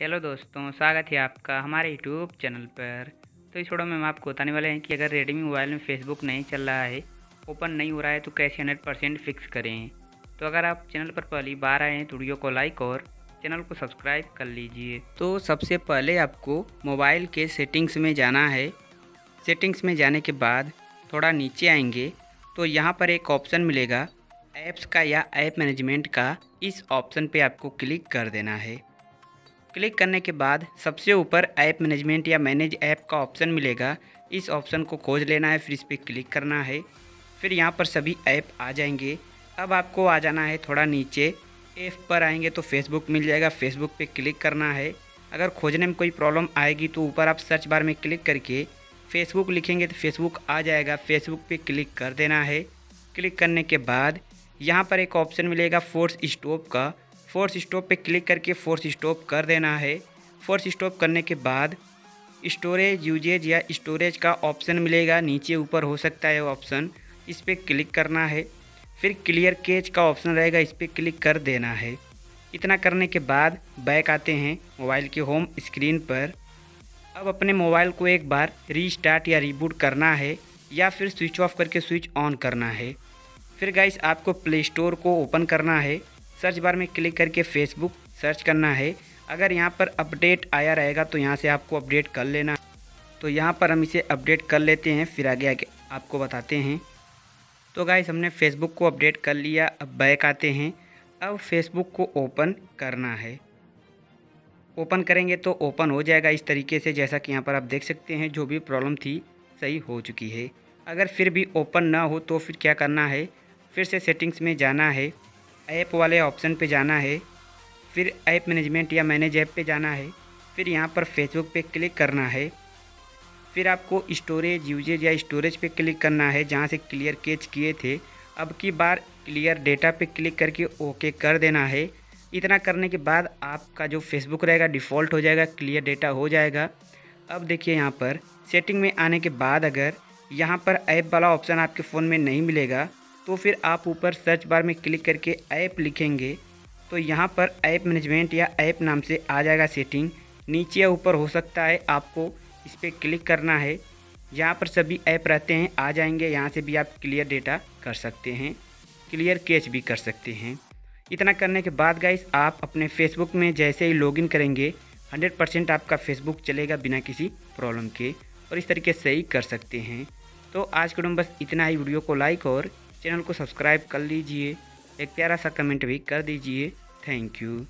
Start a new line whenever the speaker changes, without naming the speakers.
Hello दोस्तों, स्वागत है आपका हमारे यूट्यूब चैनल पर। तो इस वीडियो में हम आपको बताने वाले हैं कि अगर रेडमी मोबाइल में फेसबुक नहीं चल रहा है ओपन नहीं हो रहा है तो कैसे हंड्रेड परसेंट फिक्स करें? तो अगर आप चैनल पर पहली बार आए हैं तो वीडियो को लाइक और चैनल को सब्सक्राइब कर लीजिए। तो सबसे पहले आपको मोबाइल के सेटिंग्स में जाना है। सेटिंग्स में जाने के बाद थोड़ा नीचे आएँगे तो यहाँ पर एक ऑप्शन मिलेगा ऐप्स का या ऐप मैनेजमेंट का। इस ऑप्शन पे आपको क्लिक कर देना है। क्लिक करने के बाद सबसे ऊपर ऐप मैनेजमेंट या मैनेज ऐप का ऑप्शन मिलेगा। इस ऑप्शन को खोज लेना है, फिर इस पर क्लिक करना है। फिर यहाँ पर सभी ऐप आ जाएँगे। अब आपको आ जाना है थोड़ा नीचे। ऐप पर आएँगे तो फेसबुक मिल जाएगा। फेसबुक पे क्लिक करना है। अगर खोजने में कोई प्रॉब्लम आएगी तो ऊपर आप सर्च बार में क्लिक करके फेसबुक लिखेंगे तो फेसबुक आ जाएगा। फेसबुक पे क्लिक कर देना है। क्लिक करने के बाद यहाँ पर एक ऑप्शन मिलेगा फोर्स स्टॉप का। फोर्स स्टॉप पे क्लिक करके फोर्स स्टॉप कर देना है। फोर्स स्टॉप करने के बाद स्टोरेज यूजेज या स्टोरेज का ऑप्शन मिलेगा। नीचे ऊपर हो सकता है ऑप्शन। इस पर क्लिक करना है। फिर क्लियर केज का ऑप्शन रहेगा। इस पर क्लिक कर देना है। इतना करने के बाद बैक आते हैं मोबाइल के होम स्क्रीन पर। अब अपने मोबाइल को एक बार रीस्टार्ट या रिबूट करना है या फिर स्विच ऑफ़ करके स्विच ऑन करना है। फिर गाइस, आपको प्ले स्टोर को ओपन करना है। सर्च बार में क्लिक करके फेसबुक सर्च करना है। अगर यहाँ पर अपडेट आया रहेगा तो यहाँ से आपको अपडेट कर लेना। तो यहाँ पर हम इसे अपडेट कर लेते हैं, फिर आगे आगे आपको बताते हैं। तो गाइस हमने फेसबुक को अपडेट कर लिया, अब बैक आते हैं। अब फेसबुक को ओपन करना है। ओपन करेंगे तो ओपन हो जाएगा इस तरीके से, जैसा कि यहाँ पर आप देख सकते हैं, जो भी प्रॉब्लम थी, सही हो चुकी है। अगर फिर भी ओपन ना हो तो फिर क्या करना है? फिर से सेटिंग्स में जाना है। ऐप वाले ऑप्शन पे जाना है, फिर ऐप मैनेजमेंट या मैनेज ऐप पे जाना है, फिर यहाँ पर फेसबुक पे क्लिक करना है, फिर आपको स्टोरेज यूजेज या स्टोरेज पे क्लिक करना है जहाँ से क्लियर केच किए थे। अब की बार क्लियर डेटा पे क्लिक करके ओके कर देना है। इतना करने के बाद आपका जो फेसबुक रहेगा डिफ़ॉल्ट हो जाएगा क्लियर डेटा हो जाएगा। अब देखिए यहाँ पर सेटिंग में आने के बाद अगर यहाँ पर ऐप वाला ऑप्शन आपके फ़ोन में नहीं मिलेगा तो फिर आप ऊपर सर्च बार में क्लिक करके ऐप लिखेंगे तो यहाँ पर ऐप मैनेजमेंट या ऐप नाम से आ जाएगा सेटिंग नीचे या ऊपर हो सकता है, आपको इस पर क्लिक करना है। यहाँ पर सभी ऐप रहते हैं, आ जाएँगे। यहाँ से भी आप क्लियर डेटा कर सकते हैं क्लियर कैच भी कर सकते हैं। इतना करने के बाद गाइस आप अपने फेसबुक में जैसे ही लॉगिन करेंगे 100 परसेंट आपका फेसबुक चलेगा बिना किसी प्रॉब्लम के, और इस तरीके से ही कर सकते हैं। तो आज के बस इतना ही। वीडियो को लाइक और चैनल को सब्सक्राइब कर लीजिए। एक प्यारा सा कमेंट भी कर दीजिए। Thank you.